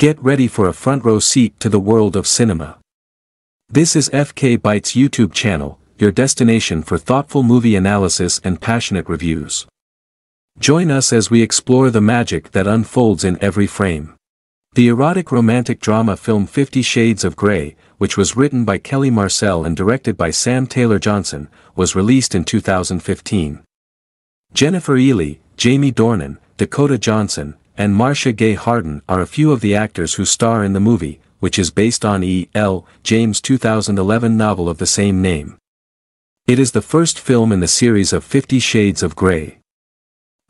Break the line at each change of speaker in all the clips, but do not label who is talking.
Get ready for a front row seat to the world of cinema. This is FK Bytes YouTube channel, your destination for thoughtful movie analysis and passionate reviews. Join us as we explore the magic that unfolds in every frame. The erotic romantic drama film Fifty Shades of Grey, which was written by Kelly Marcel and directed by Sam Taylor Johnson, was released in 2015. Jennifer Ehle, Jamie Dornan, Dakota Johnson, and Marcia Gay Harden are a few of the actors who star in the movie, which is based on E. L. James' 2011 novel of the same name. It is the first film in the series of Fifty Shades of Grey.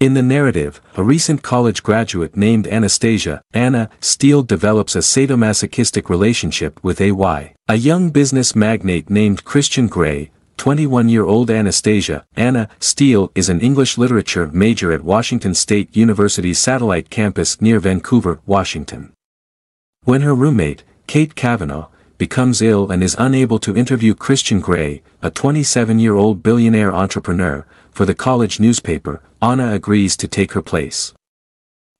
In the narrative, a recent college graduate named Anastasia, Anna, Steele develops a sadomasochistic relationship with A.Y., a young business magnate named Christian Grey, 21-year-old Anastasia, Anna, Steele is an English literature major at Washington State University's satellite campus near Vancouver, Washington. When her roommate, Kate Kavanagh, becomes ill and is unable to interview Christian Grey, a 27-year-old billionaire entrepreneur, for the college newspaper, Anna agrees to take her place.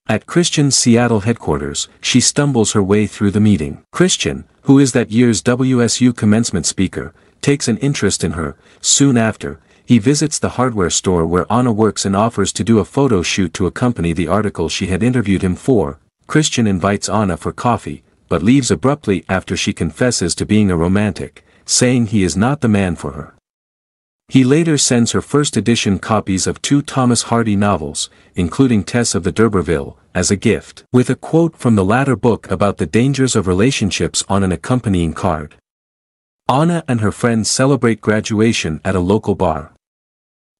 At Christian's Seattle headquarters, she stumbles her way through the meeting. Christian, who is that year's WSU commencement speaker, takes an interest in her, soon after, he visits the hardware store where Anna works and offers to do a photo shoot to accompany the article she had interviewed him for. Christian invites Anna for coffee, but leaves abruptly after she confesses to being a romantic, saying he is not the man for her. He later sends her first edition copies of two Thomas Hardy novels, including Tess of the D'Urberville, as a gift, with a quote from the latter book about the dangers of relationships on an accompanying card. Anna and her friends celebrate graduation at a local bar.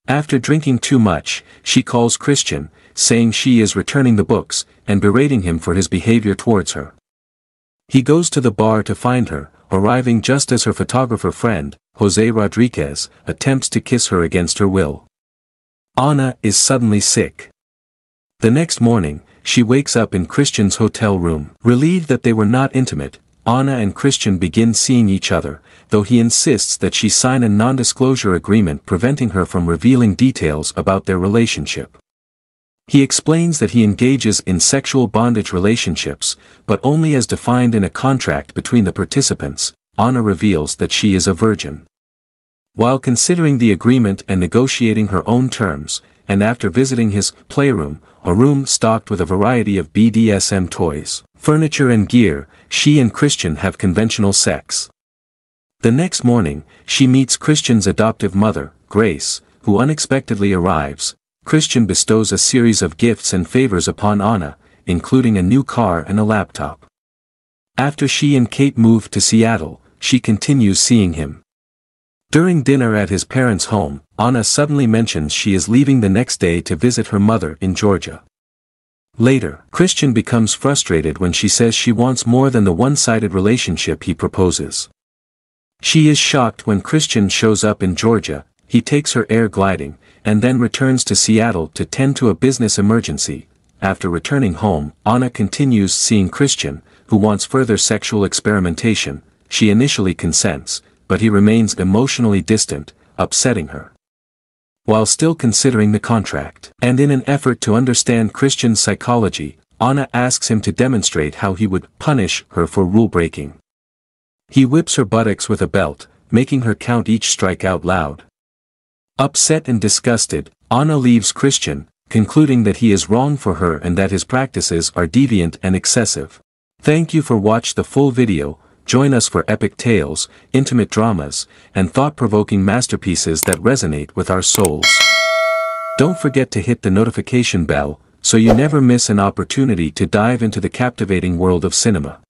After drinking too much, she calls Christian, saying she is returning the books, and berating him for his behavior towards her. He goes to the bar to find her, arriving just as her photographer friend, Jose Rodriguez, attempts to kiss her against her will. Anna is suddenly sick. The next morning, she wakes up in Christian's hotel room. Relieved that they were not intimate, Anna and Christian begin seeing each other, though he insists that she sign a non-disclosure agreement preventing her from revealing details about their relationship. He explains that he engages in sexual bondage relationships, but only as defined in a contract between the participants, Anna reveals that she is a virgin. While considering the agreement and negotiating her own terms, and after visiting his playroom, a room stocked with a variety of BDSM toys, furniture and gear, she and Christian have conventional sex. The next morning, she meets Christian's adoptive mother, Grace, who unexpectedly arrives, Christian bestows a series of gifts and favors upon Anna, including a new car and a laptop. After she and Kate move to Seattle, she continues seeing him. During dinner at his parents' home, Anna suddenly mentions she is leaving the next day to visit her mother in Georgia. Later, Christian becomes frustrated when she says she wants more than the one-sided relationship he proposes. She is shocked when Christian shows up in Georgia, he takes her air gliding, and then returns to Seattle to tend to a business emergency. After returning home, Anna continues seeing Christian, who wants further sexual experimentation, she initially consents, but he remains emotionally distant, upsetting her. While still considering the contract, and in an effort to understand Christian's psychology, Anna asks him to demonstrate how he would punish her for rule breaking. He whips her buttocks with a belt, making her count each strike out loud. Upset and disgusted, Anna leaves Christian, concluding that he is wrong for her and that his practices are deviant and excessive. Thank you for watch the full video, join us for epic tales, intimate dramas, and thought-provoking masterpieces that resonate with our souls. Don't forget to hit the notification bell, so you never miss an opportunity to dive into the captivating world of cinema.